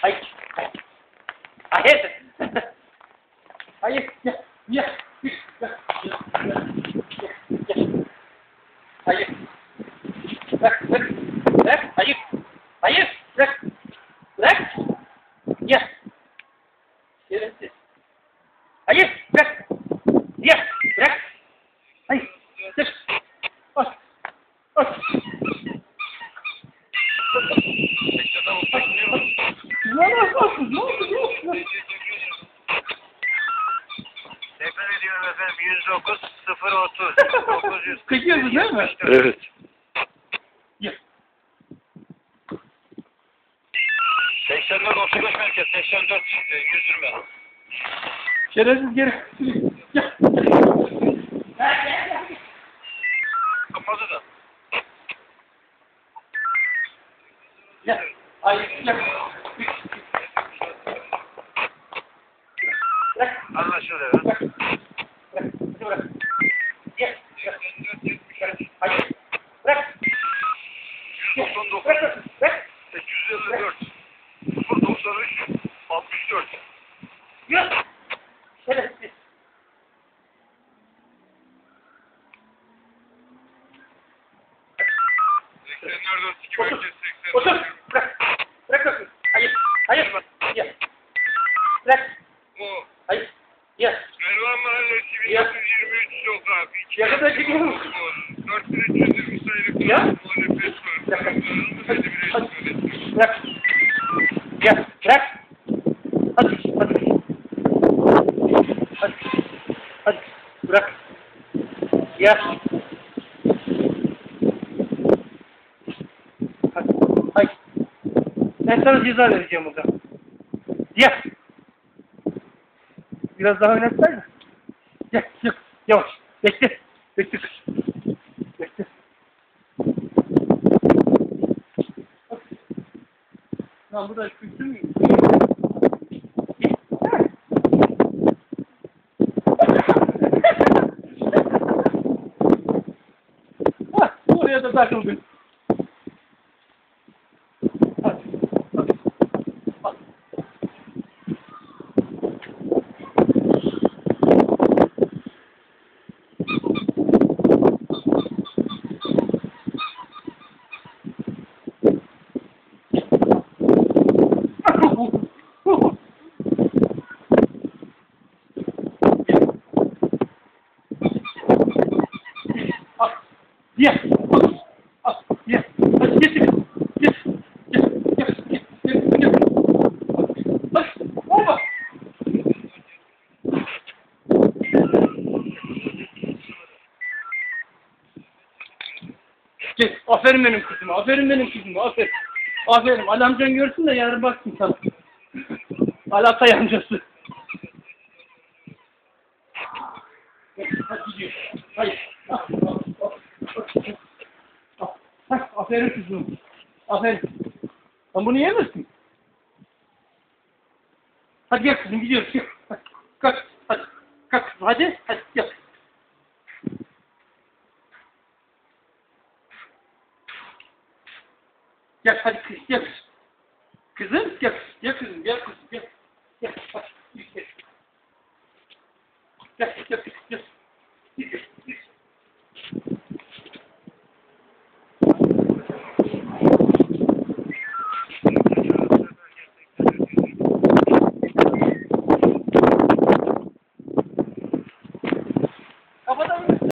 Hayır. Hayır. Hayır. Gel. Gel. Gel. Gel. Hayır. Bırak. Bırak. Bırak. Hayır. Hayır. Bırak. Bırak. Gel. 900 Kıyıyorsun değil mi? Evet. Gel. 84 35 merkez 84 e, 120 Şerefsiz geri. Gel. Kapalı da. Gel. Hayır. Gel. Anlaşıldı efendim. Bırak. Bırak. Hadi bırak. Gel. Bırak. Hayır. Bırak. Gel. 199 Bırak. Bırak. 854 093 64 Yürü. Şerefsiz. Otur. Otur. Bırak. Bırak bakayım. Hayır. Hayır. Gel. Bırak. Bu Hayır. Gel. Mervan Mahallesi Ya. 1923 sokak. Yakında çekiyor musun? 4320 sayılı Ya. var. Hadi. Hadi. Bırak. Gel. Bırak. Hadi. Hadi. Hadi. Hadi. Bırak. Gel. Hadi. Hayır. Ben sana ceza vereceğim burada. Gel. Biraz daha oynatsaydın. Gel. Gel. Yavaş. Bekle. Bekle. kız. Bekle. Lan bu da kültür mü? Hah, oraya da takıldın. Hadi, hadi, hadi. Aferin benim kızıma. Aferin benim kızıma. Aferin. Aferin. Ali amcan görsün de yarın baksın sana. Ali Atay amcası. Hadi gidiyor. Hayır. Aferin kızım. Aferin. Sen bunu yemezsin. Hadi gel kızım gidiyoruz. Hadi. Kalk. Hadi. Kalk kızım hadi. Hadi gel. Gel hadi kız gel. Kızım gel. Gel kızım gel kızım gel. Gel. Hadi. Gel gel. gel.